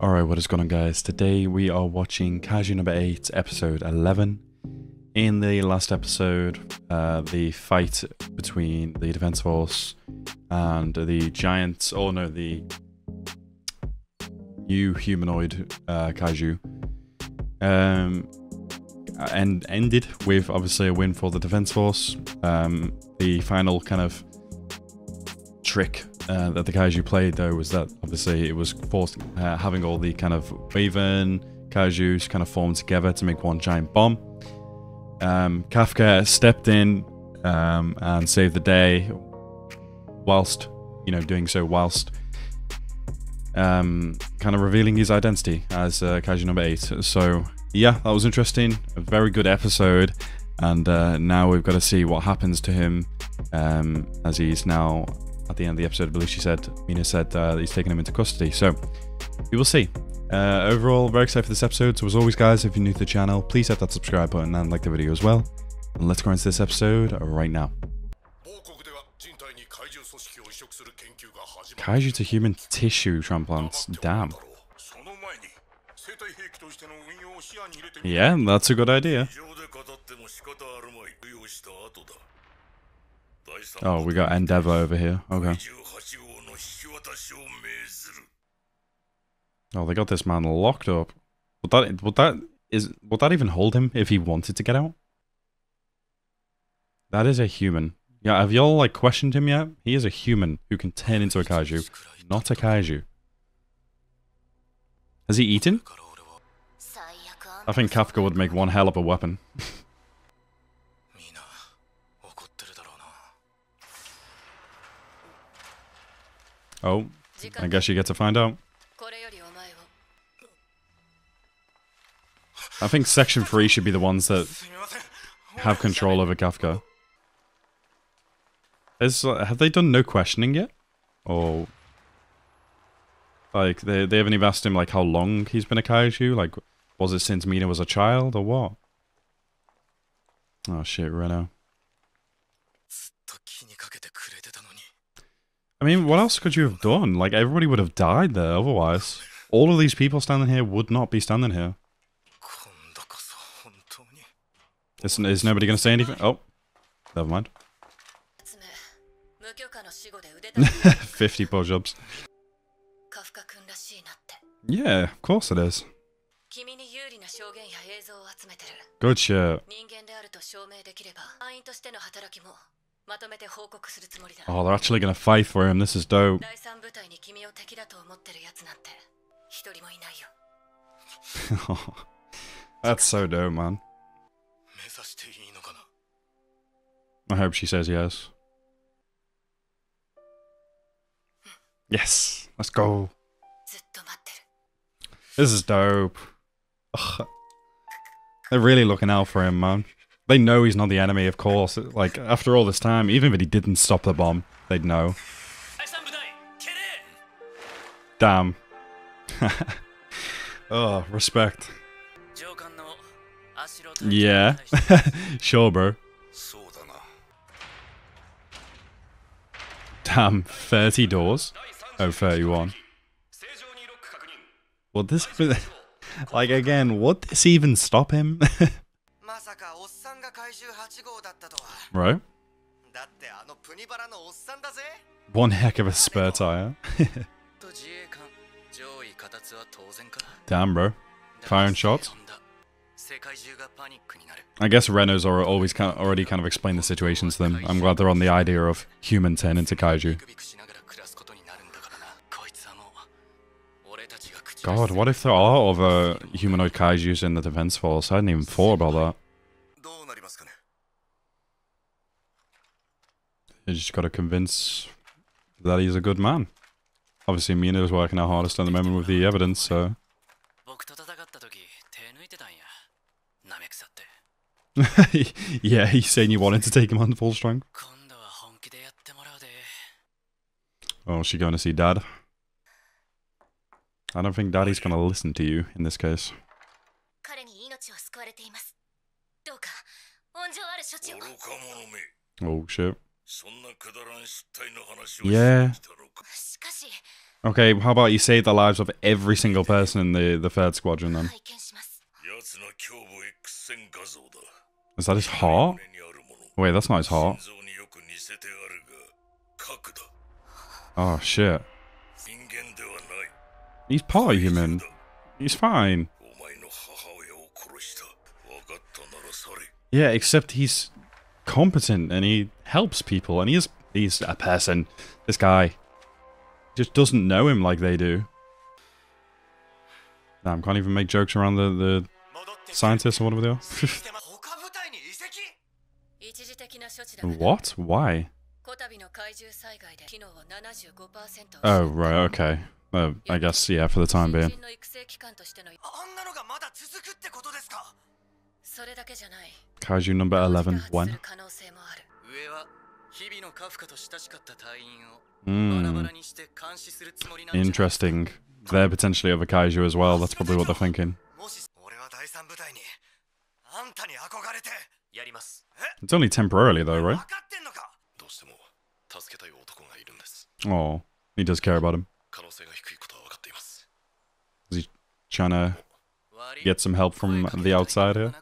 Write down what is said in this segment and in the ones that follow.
Alright, what is going on guys? Today we are watching Kaiju number 8, episode 11. In the last episode, uh, the fight between the Defense Force and the giant, oh no, the new humanoid uh, Kaiju, um, and ended with obviously a win for the Defense Force. Um, the final kind of trick uh, that the Kaiju played though was that obviously it was forced uh, having all the kind of Raven Kaijus kind of formed together to make one giant bomb. Um, Kafka stepped in um, and saved the day, whilst you know doing so whilst um, kind of revealing his identity as uh, Kaiju number eight. So yeah, that was interesting. A very good episode, and uh, now we've got to see what happens to him um, as he's now at the end of the episode, I believe she said, Mina said uh, he's taking him into custody. So we will see. Uh, overall, very excited for this episode. So as always, guys, if you're new to the channel, please hit that subscribe button and like the video as well. And let's go into this episode right now. Kaiju to human tissue transplants. Damn. Yeah, that's a good idea. Oh, we got Endeavor over here. Okay. Oh, they got this man locked up. Would that would that is would that even hold him if he wanted to get out? That is a human. Yeah, have y'all like questioned him yet? He is a human who can turn into a kaiju, not a kaiju. Has he eaten? I think Kafka would make one hell of a weapon. Oh, I guess you get to find out. I think Section 3 should be the ones that have control over Kafka. Is, uh, have they done no questioning yet? Or... Like, they, they haven't even asked him, like, how long he's been a kaiju? Like, was it since Mina was a child, or what? Oh shit, Reno. I mean, what else could you have done? Like, everybody would have died there otherwise. All of these people standing here would not be standing here. Is, is nobody going to say anything? Oh, never mind. 50 push-ups. Yeah, of course it is. Good shit. Oh, they're actually gonna fight for him. This is dope. That's so dope, man. I hope she says yes. Yes, let's go. This is dope. Ugh. They're really looking out for him, man. They know he's not the enemy, of course. Like, after all this time, even if he didn't stop the bomb, they'd know. Damn. oh, respect. Yeah. sure, bro. Damn, 30 doors? Oh, 31. Well, this... Like, again, would this even stop him? Right? One heck of a spare tire. Damn, bro. Firing shots. I guess Renos are always kind of already kind of explained the situation to them. I'm glad they're on the idea of human turn into kaiju. God, what if there are other humanoid kaijus in the defense force? I hadn't even thought about that. You just gotta convince that he's a good man. Obviously, Mina is working our hardest at the moment with the evidence, so... yeah, he's saying you wanted to take him on full strength. Oh, she going to see Dad? I don't think Daddy's gonna listen to you in this case. Oh shit. Yeah. Okay, how about you save the lives of every single person in the, the third squadron then? Is that his heart? Wait, that's not his heart. Oh, shit. He's part human. He's fine. Yeah, except he's competent and he helps people and he is he's a person. This guy just doesn't know him like they do. Damn, can't even make jokes around the, the scientists or whatever they are. what? Why? Oh, right, okay. Uh, I guess, yeah, for the time being. Kaiju number 11, 1. Mm. Interesting. They're potentially other Kaiju as well. That's probably what they're thinking. It's only temporarily though, right? Oh, he does care about him. Is he trying to get some help from the outside here.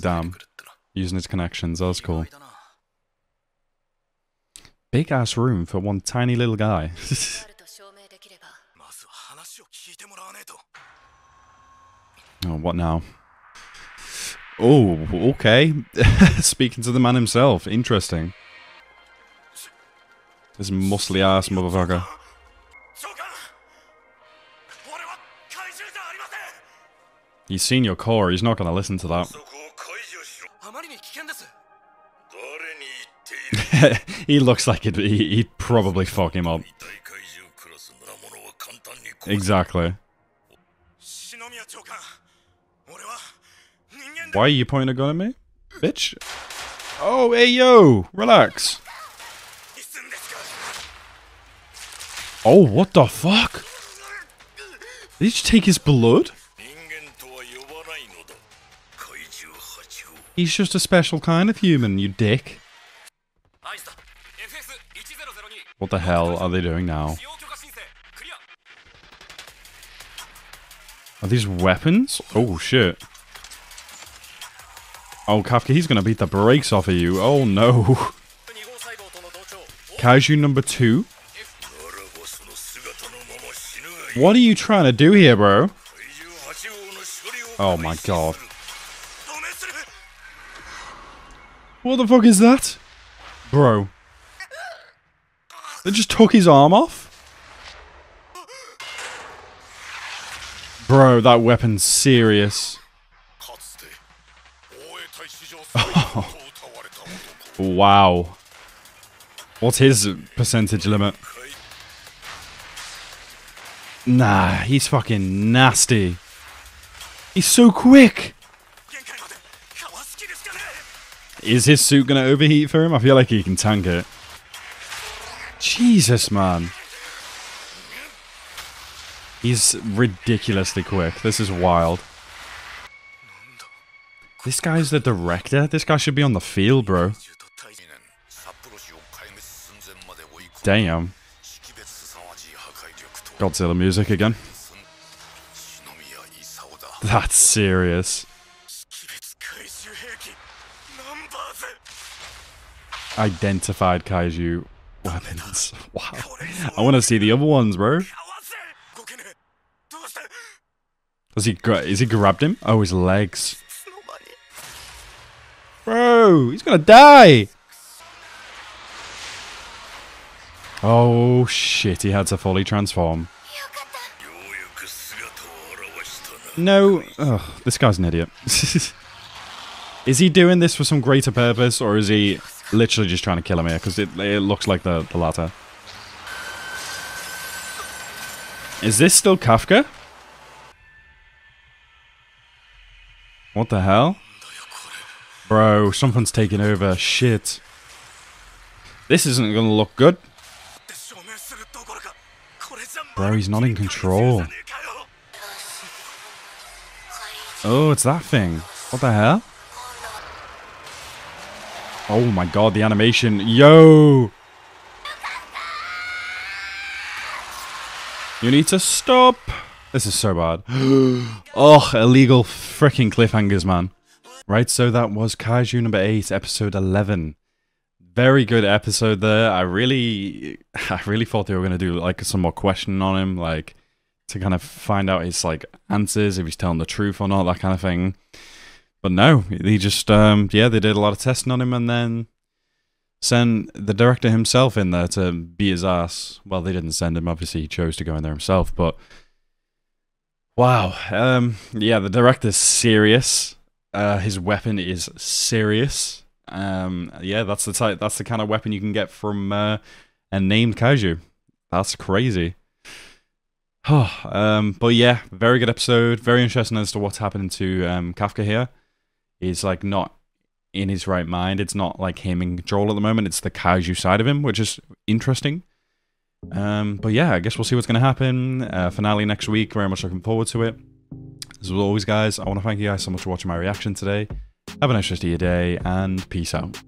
Damn. Using his connections, that was cool. Big ass room for one tiny little guy. oh, what now? Oh, okay. Speaking to the man himself. Interesting. This muscly ass motherfucker. He's seen your car, he's not going to listen to that. he looks like he, he'd probably fuck him up. Exactly. Why are you pointing a gun at me? Bitch. Oh, hey, yo! Relax. Oh, what the fuck? Did you take his blood? He's just a special kind of human, you dick. What the hell are they doing now? Are these weapons? Oh, shit. Oh, Kafka, he's gonna beat the brakes off of you. Oh, no. Kaiju number two? What are you trying to do here, bro? Oh, my God. What the fuck is that? Bro. They just took his arm off? Bro, that weapon's serious. Oh. Wow. What's his percentage limit? Nah, he's fucking nasty. He's so quick. Is his suit going to overheat for him? I feel like he can tank it. Jesus, man. He's ridiculously quick. This is wild. This guy's the director? This guy should be on the field, bro. Damn. Godzilla music again. That's serious. Identified kaiju weapons. Wow. I want to see the other ones, bro. Does he is he grabbed him? Oh, his legs. Bro, he's gonna die. Oh shit, he had to fully transform. No, oh, this guy's an idiot. Is he doing this for some greater purpose, or is he literally just trying to kill him here? Because it, it looks like the, the latter. Is this still Kafka? What the hell? Bro, something's taking over. Shit. This isn't going to look good. Bro, he's not in control. Oh, it's that thing. What the hell? Oh my god, the animation. Yo! You need to stop! This is so bad. oh, illegal freaking cliffhangers, man. Right, so that was Kaiju number 8, episode 11. Very good episode there. I really, I really thought they were going to do like some more questioning on him, like to kind of find out his like answers, if he's telling the truth or not, that kind of thing. But no, he just um yeah, they did a lot of testing on him and then send the director himself in there to be his ass. Well, they didn't send him. Obviously, he chose to go in there himself. But wow, um, yeah, the director's serious. Uh, his weapon is serious. Um, yeah, that's the type. That's the kind of weapon you can get from uh, a named kaiju. That's crazy. Um, but yeah, very good episode. Very interesting as to what's happening to um, Kafka here. He's like not in his right mind. It's not like him in control at the moment. It's the kaiju side of him, which is interesting. Um, but yeah, I guess we'll see what's going to happen. Uh, finale next week. Very much looking forward to it. As always, guys, I want to thank you guys so much for watching my reaction today. Have a nice rest of your day, and peace out.